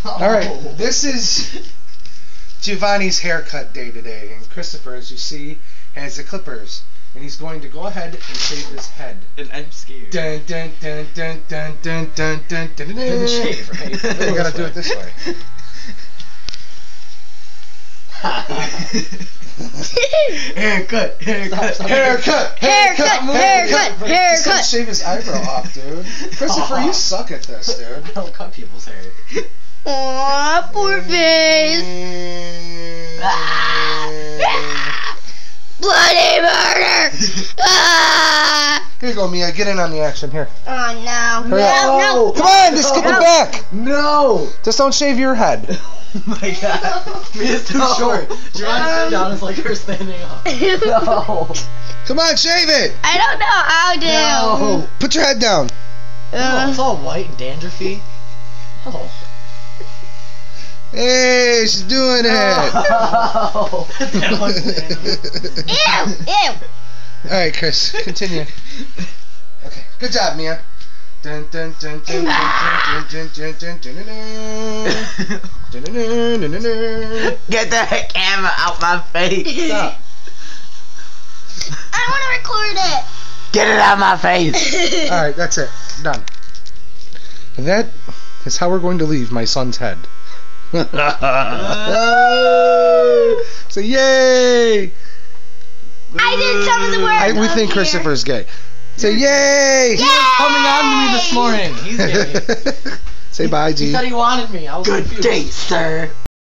All right, this is Giovanni's haircut day today, and Christopher, as you see, has the clippers, and he's going to go ahead and shave his head. And I'm scared. Dun dun dun dun dun dun dun dun dun dun. Didn't shave, right? You gotta do it this way. haircut, haircut, Haircut, Haircut, haircut, He's gonna haircut. shave his eyebrow off, dude. Christopher, you suck at this, dude. I don't cut people's hair. Aw, poor face. Bloody murder. Ah. Here you go, Mia. Get in on the action here. Oh no. Hurry up. No, no. Come on, just skip it No. back. No! Just don't shave your head. Oh my god. Mia's too No. short. Giovanni sit down is like her standing up. No. Come on, shave it. I don't know how to. No. Put your head down. Oh, it's Uh, all white and dandruffy. Oh. Hey, she's doing it. Oh. That ew, ew. All right, Chris, continue. Okay, good job, Mia. Dun, dun, dun, dun, dun, dun, dun, dun, dun, dun, dun, dun, dun, dun, dun, dun. Get the camera out my face. Stop. I want to record it. Get it out my face. All right, that's it. Done. And that is how we're going to leave my son's head. So yay! I did some of the work. I, we think here. Christopher's gay. Say yay! coming on to me this morning. He's gay. Say bye, He G. said he wanted me. I was Good confused. day, sir.